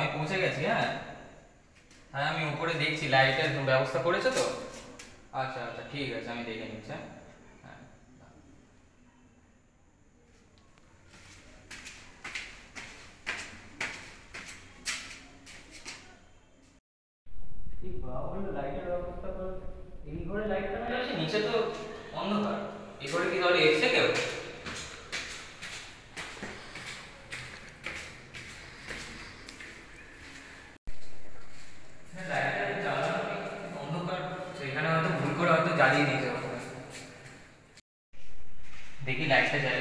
আমি পৌঁছে গেছি হ্যাঁ? হ্যাঁ আমি উপরে দেখছি, লাইটের ব্যবস্থা করেছ তো? আচ্ছা আচ্ছা ঠিক আছে, আমি দেখে নিচ্ছি হ্যাঁ। নিচে তো অন্ধকার। এই কি তাহলে এসছে কেউ? তো এখানে হয়তো ভুল করে হয়তো জ্বালিয়ে দিয়েছে দেখি লাইটটা জ্বালিয়ে